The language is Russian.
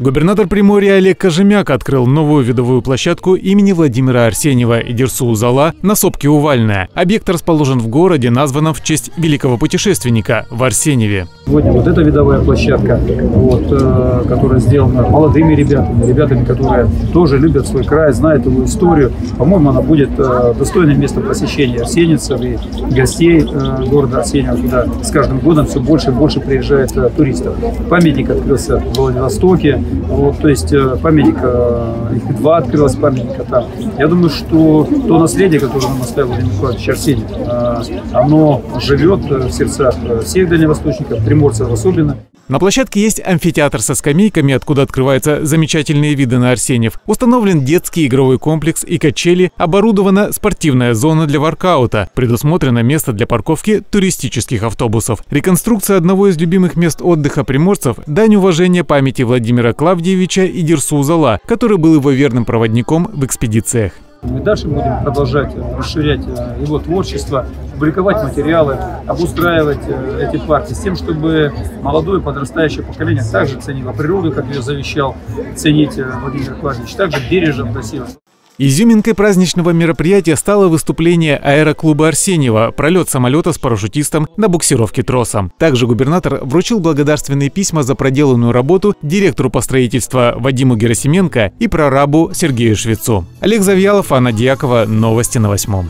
Губернатор Приморья Олег Кожемяк открыл новую видовую площадку имени Владимира Арсеньева Идерсу Узала на сопке Увальная. Объект расположен в городе, названном в честь великого путешественника в Арсеньеве. Сегодня вот эта видовая площадка, вот, э, которая сделана молодыми ребятами, ребятами, которые тоже любят свой край, знают его историю. По-моему, она будет э, достойным местом посещения арсеньевцев и гостей э, города Арсеньева, куда с каждым годом все больше и больше приезжает туристов. Памятник открылся в Владивостоке, вот, то есть э, памятник, э, их два открылось памятника там. Я думаю, что то наследие, которое нам оставил Владимир Николаевич Арсеньев, э, оно живет в сердцах всех дальневосточников, приморцев особенно. На площадке есть амфитеатр со скамейками, откуда открываются замечательные виды на Арсеньев. Установлен детский игровой комплекс и качели, оборудована спортивная зона для воркаута, предусмотрено место для парковки туристических автобусов. Реконструкция одного из любимых мест отдыха приморцев – дань уважения памяти Владимира Клавдиевича и Дерсу Зала, который был его верным проводником в экспедициях. Мы дальше будем продолжать расширять э, его творчество, публиковать материалы, обустраивать э, эти парки с тем, чтобы молодое подрастающее поколение также ценило природу, как ее завещал ценить э, Владимир Клавдевич, также бережно относилось. Изюминкой праздничного мероприятия стало выступление аэроклуба Арсеньева, пролет самолета с парашютистом на буксировке тросом. Также губернатор вручил благодарственные письма за проделанную работу директору по строительству Вадиму Герасименко и прорабу Сергею Швецу. Олег Завьялов, Анна Дьякова. Новости на восьмом.